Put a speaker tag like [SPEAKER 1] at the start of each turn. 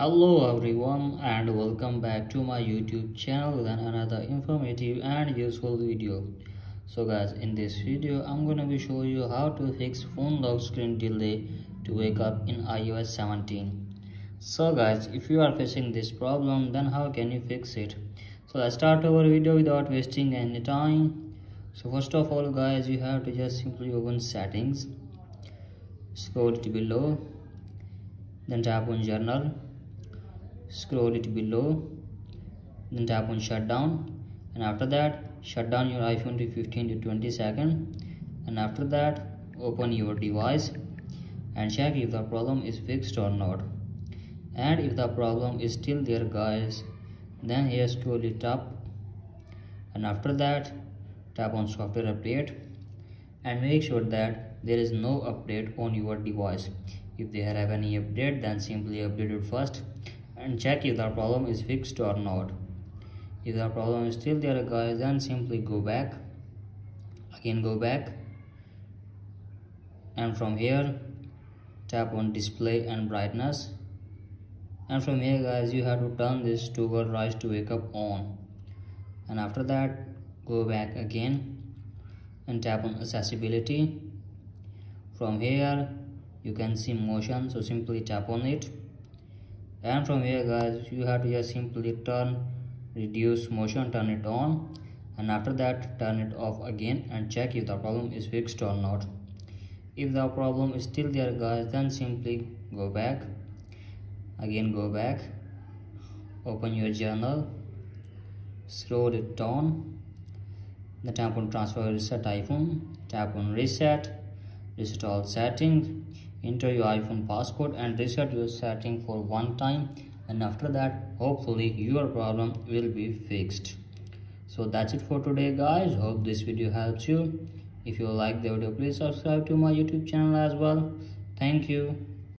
[SPEAKER 1] Hello everyone and welcome back to my YouTube channel with another informative and useful video. So guys in this video I'm gonna be show you how to fix phone lock screen delay to wake up in iOS 17. So guys if you are facing this problem then how can you fix it? So let's start our video without wasting any time. So first of all guys you have to just simply open settings scroll to below then tap on General scroll it below then tap on shutdown and after that shut down your iphone to 15 to 20 seconds and after that open your device and check if the problem is fixed or not. And if the problem is still there guys then here scroll it up and after that tap on software update and make sure that there is no update on your device. If they have any update then simply update it first and check if the problem is fixed or not. If the problem is still there guys then simply go back. Again go back. And from here tap on display and brightness. And from here guys you have to turn this toggle rise to wake up on. And after that go back again and tap on accessibility. From here you can see motion so simply tap on it and from here guys. You have to just simply turn reduce motion turn it on and after that turn it off again and check if the problem is fixed or not. If the problem is still there guys then simply go back. Again go back. Open your General. Scroll it down. Then tap on transfer reset iphone tap on reset. Reset all settings enter your iphone passcode and reset your setting for one time. And after that hopefully your problem will be fixed. So that's it for today guys. Hope this video helps you. If you like the video please subscribe to my youtube channel as well. Thank you